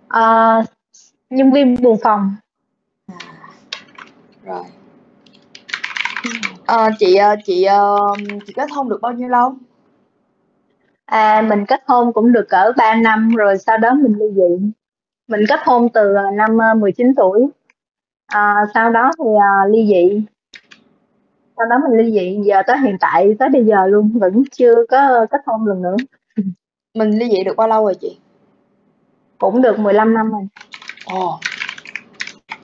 Ờ, nhân viên buồng phòng Rồi. Ờ, chị ờ, chị ờ, chị kết hôn được bao nhiêu lâu? à mình kết hôn cũng được cỡ 3 năm rồi sau đó mình ly dị mình kết hôn từ à, năm à, 19 tuổi à, sau đó thì à, ly dị sau đó mình ly dị giờ tới hiện tại tới bây giờ luôn vẫn chưa có kết hôn lần nữa Mình ly dị được bao lâu rồi chị? cũng được 15 năm rồi Ồ.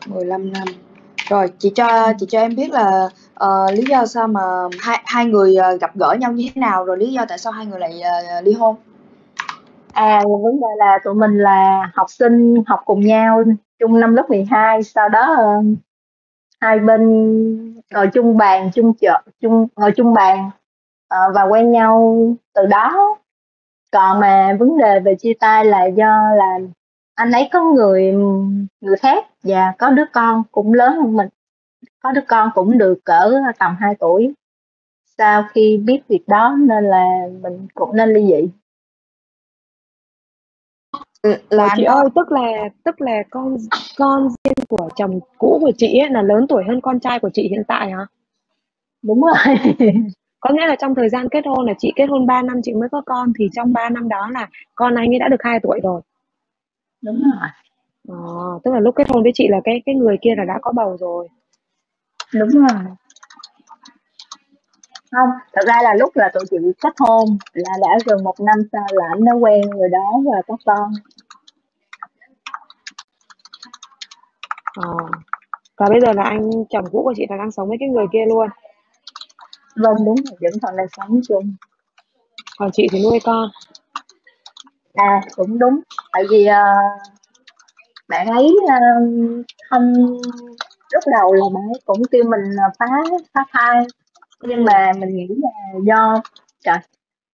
15 năm. Rồi, chị cho chị cho em biết là ờ, lý do sao mà hai hai người ờ, gặp gỡ nhau như thế nào rồi lý do tại sao hai người lại ờ, ly hôn? À, vấn đề là tụi mình là học sinh học cùng nhau chung năm lớp 12 sau đó ờ, hai bên ngồi chung bàn chung chợ chung ngồi chung bàn ờ, và quen nhau từ đó. Còn mà vấn đề về chia tay là do là anh ấy có người người khác và có đứa con cũng lớn hơn mình. Có đứa con cũng được cỡ tầm 2 tuổi. Sau khi biết việc đó nên là mình cũng nên ly dị. Ủa Là chị anh ơi, tức là tức là con con của chồng cũ của chị ấy là lớn tuổi hơn con trai của chị hiện tại hả? đúng rồi Có nghĩa là trong thời gian kết hôn là chị kết hôn 3 năm chị mới có con thì trong 3 năm đó là con anh ấy đã được 2 tuổi rồi. đúng rồi Ờ, tức là lúc kết hôn với chị là cái cái người kia là đã có bầu rồi. đúng rồi không thật ra là lúc là tụi chị kết hôn là đã gần một năm sau là anh đã quen người đó và có con Ờ. Và bây giờ là anh chồng cũ của chị là đang sống với cái người kia luôn. vâng đúng rồi vẫn còn đang sống chung Còn chị thì nuôi con. à cũng đúng tại vì ờ, bạn ấy ờ, không lúc đầu là bạn ấy cũng kêu mình phá phá thai nhưng mà mình nghĩ là do trời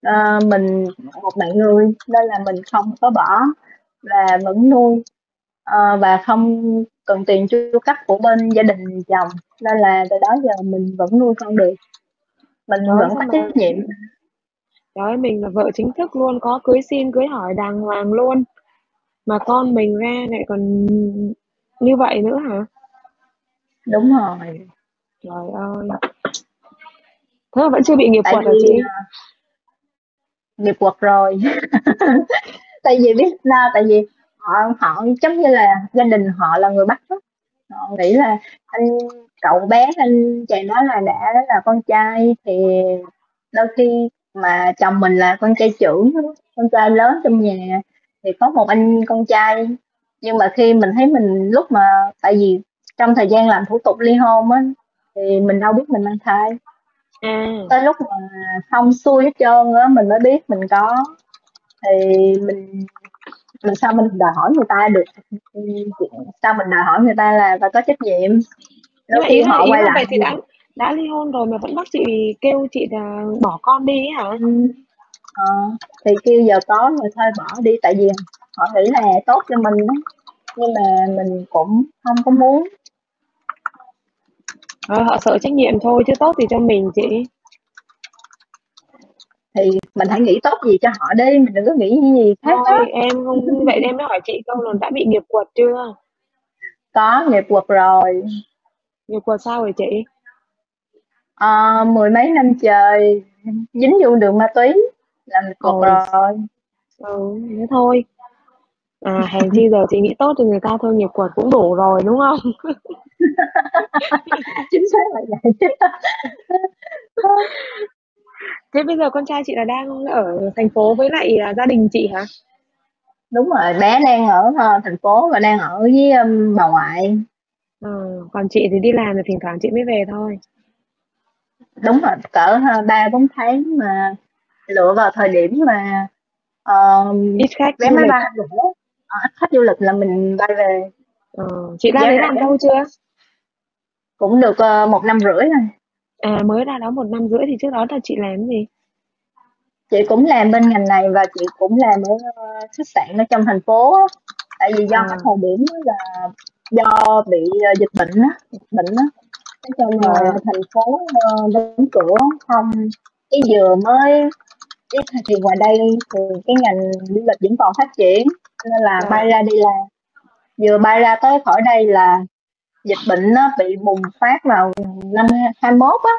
ờ, mình một bạn người nên là mình không có bỏ và vẫn nuôi Ờ, và không cần tiền chu cấp của bên gia đình chồng nên là từ đó giờ mình vẫn nuôi con được mình ơi, vẫn có trách nhiệm ơi, mình là vợ chính thức luôn, có cưới xin cưới hỏi đàng hoàng luôn. Mà con mình ra lại còn như vậy nữa hả? đúng rồi Trời ơi. Thế mà vẫn chưa bị nghiệp tại quật hả chị? ờ, nghiệp quật rồi tại vì biết sao tại vì họ họ giống như là gia đình họ là người Bắc á. họ nghĩ là anh cậu bé anh chàng đó là đã là con trai thì đôi khi mà chồng mình là con trai trưởng con trai lớn trong nhà thì có một anh con trai. Nhưng mà khi mình thấy mình lúc mà tại vì trong thời gian làm thủ tục ly hôn á thì mình đâu biết mình mang thai. À, tới lúc mà xong xuôi hết trơn á mình mới biết mình có. Thì mình mình sao mình đòi hỏi người ta được sao mình đòi hỏi người ta là phải có trách nhiệm đôi mà khi họ quay lại thì đã đã ly hôn rồi mà vẫn bắt chị kêu chị là bỏ con đi ấy hả? ừ, ờ, thì kêu giờ có rồi thôi bỏ đi tại vì họ nghĩ là tốt cho mình đó nhưng mà mình cũng không có muốn Ờ, họ sợ trách nhiệm thôi chứ tốt thì cho mình chị. Thì mình hãy nghĩ tốt gì cho họ đi mình đừng có nghĩ gì khác Thôi em không vậy em mới hỏi chị câu là đã bị nghiệp quật chưa? có nghiệp quật rồi Nghiệp quật sao rồi chị? Ờ, mười mấy năm trời dính vô đường ma túy là nghiệp quật Ôi, rồi ừ, thế thôi. À, hèn chi giờ chị nghĩ tốt cho người ta thôi nghiệp quật cũng đủ rồi đúng không? chính xác là vậy Thế bây giờ con trai chị là đang ở thành phố với lại à, gia đình chị hả? đúng rồi bé đang ở ờ, thành phố và đang ở với um, bà ngoại Ờ, còn chị thì đi làm thì thỉnh thoảng chị mới về thôi. đúng rồi cỡ ờ, ba bốn tháng mà lựa vào thời điểm mà ờ, Ít khách vé máy bay ít khách du lịch là mình bay về Ờ, chị ra đấy làm lâu chưa? cũng được ờ, một năm rưỡi rồi À mới ra đó một năm rưỡi thì trước đó là chị làm gì? chị cũng làm bên ngành này và chị cũng làm ở ờ, khách sạn ở trong thành phố á. tại vì do À. cái thời điểm là do bị ờ, dịch bệnh á dịch bệnh á Thế cho rồi Dạ. thành phố ờ, đóng cửa không cái vừa mới cái thì ngoài đây thì cái ngành du lịch vẫn còn phát triển nên là Dạ. bay ra đi làm vừa bay ra tới khỏi đây là dịch bệnh nó bị bùng phát vào năm 21 á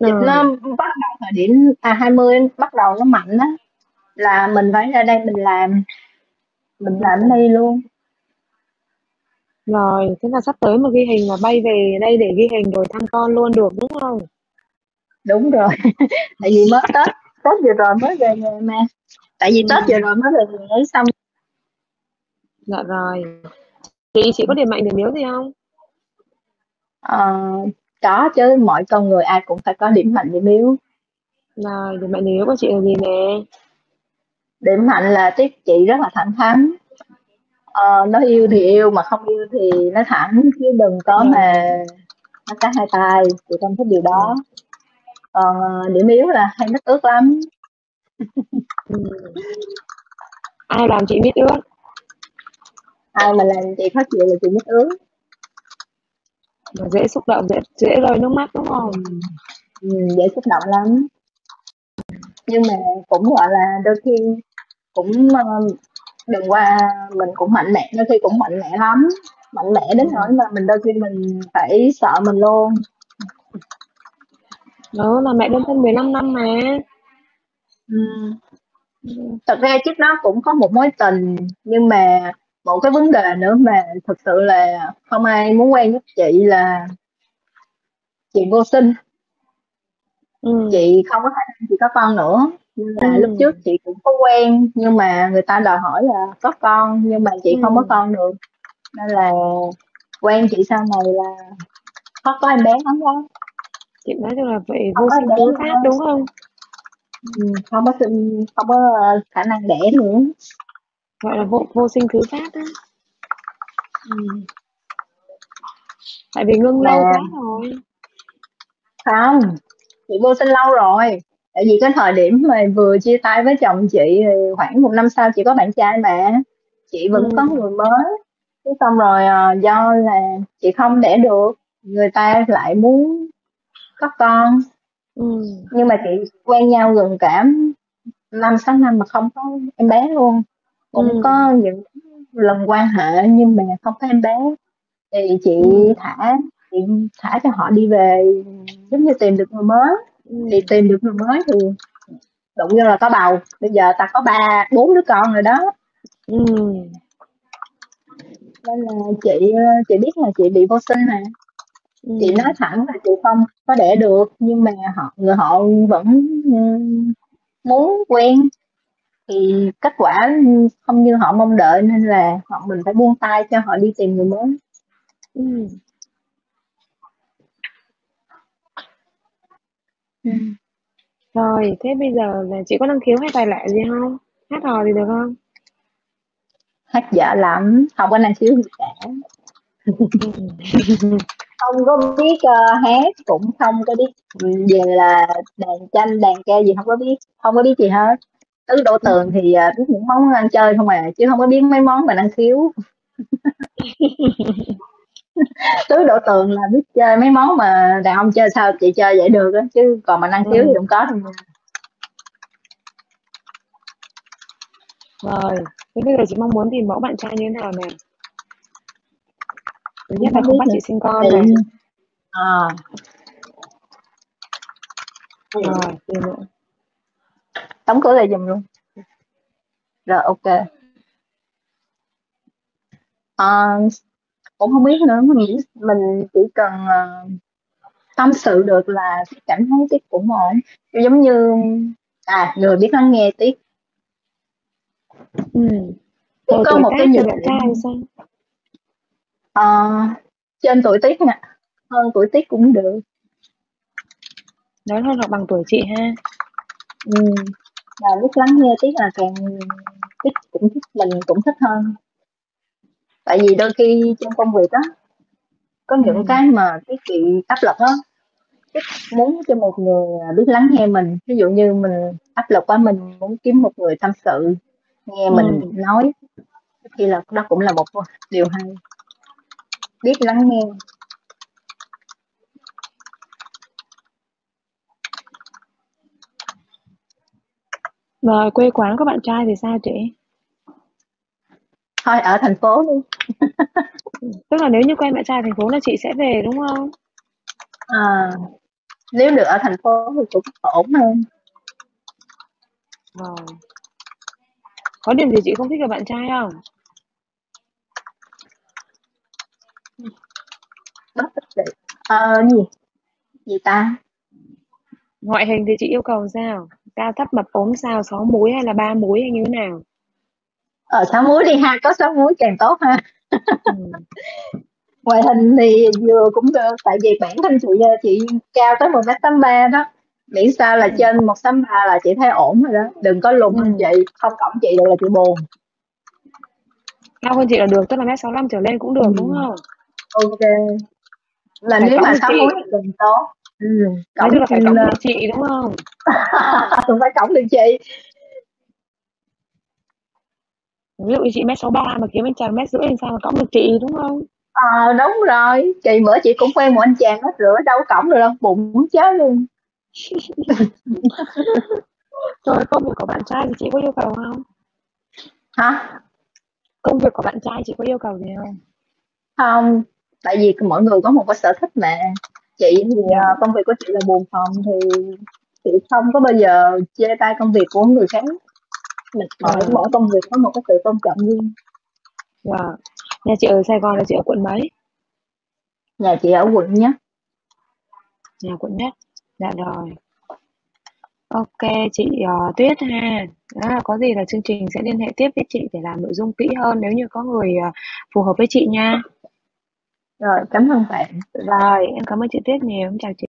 dịch Ờ. nó bắt đầu thời điểm à 20 bắt đầu nó mạnh á là mình phải ra đây mình làm mình làm ở đây luôn Rồi, thế là sắp tới mà ghi hình là bay về đây để ghi hình rồi thăm con luôn được đúng không? đúng rồi tại vì mới tết tết vừa rồi mới về nhà mà tại vì tết Ừ. vừa rồi mới về nhà xong Dạ rồi. Chị chị có điểm mạnh điểm yếu gì không? Ờ, có chứ mọi con người ai cũng phải có điểm mạnh điểm yếu Rồi, điểm mạnh điểm yếu của chị là gì nè? điểm mạnh là tiết chị rất là thẳng thắn ờ, nó yêu thì yêu mà không yêu thì nó thẳng chứ đừng có mà nó cá hai tay chị không thích điều đó còn ờ, điểm yếu là hay mất ước lắm. Ai làm chị biết ước? ai mà làm chị khó chịu là chị mất ước Mà dễ xúc động, dễ dễ rơi nước mắt đúng không? ừ, dễ xúc động lắm nhưng mà cũng gọi là đôi khi cũng ờ, đừng qua mình cũng mạnh mẽ đôi khi cũng mạnh mẽ lắm mạnh mẽ đến Ừ. nỗi mà mình đôi khi mình phải sợ mình luôn Đó là mẹ đơn thân 15 năm mà. ừ. thật ra trước đó cũng có một mối tình nhưng mà một cái vấn đề nữa mà thực sự là không ai muốn quen với chị là chị vô sinh Ừ. chị không có khả năng chị có con nữa nhưng mà Ừ. lúc trước chị cũng có quen nhưng mà người ta đòi hỏi là có con nhưng mà chị không có Ừ. con được nên là quen chị sau này là khó có em bé lắm đó Chị nói chung là vậy vô có sinh nữa phát đúng không? ừ, không có sinh không có ờ, khả năng đẻ nữa Gọi là vô vô sinh thứ phát á. ừ. Tại vì ngưng lâu quá rồi. không chị vô sinh lâu rồi tại vì cái thời điểm mà vừa chia tay với chồng chị thì khoảng một năm sau chị có bạn trai mà chị vẫn có Ừ. người mới Thế xong rồi ờ, do là chị không đẻ được người ta lại muốn có con Ừ. nhưng mà chị quen nhau gần cả năm sáu năm mà không có em bé luôn cũng Ừ. có những lần quan hệ nhưng mà không có em bé thì chị Ừ. thả chị thả cho họ đi về giống như tìm được người mới Ừ. thì tìm được người mới thì đụng vô là có bầu bây giờ ta có ba bốn đứa con rồi đó Ừ. nên là chị chị biết là chị bị vô sinh nè Ừ. chị nói thẳng là chị không có đẻ được nhưng mà họ người họ vẫn muốn quen thì kết quả không như họ mong đợi nên là họ mình phải buông tay cho họ đi tìm người mới Ừ. ừ. Rồi, thế bây giờ là chị có năng khiếu hay tài lẻ gì không? Hát hò gì được không? hát dở lắm không có năng khiếu gì cả Ừ. không có biết ờ, hát cũng không có biết về là đàn tranh đàn ca gì không có biết không có biết gì hết tứ đổ tường thì biết những món ăn chơi không à chứ không có biết mấy món mà năng khiếu tứ đổ tường là biết chơi mấy món mà đàn ông chơi sao chị chơi vậy được á chứ còn mà năng khiếu thì Ừ. không có đâu. Rồi, thế bây giờ chị mong muốn tìm mẫu bạn trai như thế nào nè? Thứ nhất là không bắt chị sinh con thì này. à, Rồi, gì nữa? Đóng cửa lại giùm luôn. Rồi ok. À, cũng không biết nữa mình mình chỉ cần ờ, tâm sự được là cảm thấy tiết cũng ổn. Giống như à người biết lắng nghe tiết Ừ. Rồi có một cái nhược điểm ờ, trên tuổi tiết nè hơn tuổi tiết cũng được. Lớn hơn hoặc bằng tuổi chị ha. ừ. Và biết lắng nghe tiết là càng tiết cũng thích mình cũng thích hơn tại vì đôi khi trong công việc á có những Ừm. cái mà cái chị áp lực á cái muốn cho một người biết lắng nghe mình ví dụ như mình áp lực quá mình muốn kiếm một người tâm sự nghe mình Ừm. nói thì là đó cũng là một điều hay biết lắng nghe Rồi quê quán của bạn trai thì sao chị? thôi ở thành phố đi Tức là nếu như quen bạn trai thành phố là chị sẽ về đúng không? à, nếu được ở thành phố thì cũng ổn hơn Rồi. Có điểm gì chị không thích ở bạn trai không? bất tích ờ gì gì ta Ngoại hình thì chị yêu cầu sao? Cao thấp mập ốm sao? Sáu múi hay là ba múi hay như thế nào? ở sáu muối đi ha có sáu muối càng tốt ha Ừm. ngoại hình thì vừa cũng được tại vì bản thân chị giờ chị cao tới một mét tám ba đó miễn sao là Ừm. trên một tám ba là chị thấy ổn rồi đó đừng có lùn hơn Ừm. chị không cổng chị được là chị buồn Cao hơn chị là được, tức là mét 65 trở lên cũng được đúng Ừm. không? ok là Phải nếu mà sáu muối thì càng tốt ừ. Nói cổng chung là phải cõng là được chị đúng không? phải cổng được chị Ví dụ như chị mét 63 mà kiếm anh chàng mét rưỡi thì sao mà cõng được chị đúng không? ờ đúng rồi chị bữa chị cũng quen một anh chàng hết rửa đâu có cổng được đâu bụng muốn chết luôn Rồi công việc của bạn trai thì chị có yêu cầu không? hả Công việc của bạn trai chị có yêu cầu gì không? không tại vì mỗi người có một cái sở thích mà chị thì ờ, công việc của chị là buồn phòng thì chị không có bao giờ chê tay công việc của người khác mình mỗi Ờ. mỗi công việc có một cái sự tôn trọng riêng Dạ. Nhà chị ở Sài Gòn là chị ở quận mấy? nhà chị ở quận nhất Nhà quận nhất. Dạ rồi. Ok chị uh, Tuyết ha. Đó, có gì là chương trình sẽ liên hệ tiếp với chị để làm nội dung kỹ hơn nếu như có người uh, phù hợp với chị nha rồi cảm ơn bạn Rồi, em cảm ơn chị Tuyết nhiều. Em chào chị.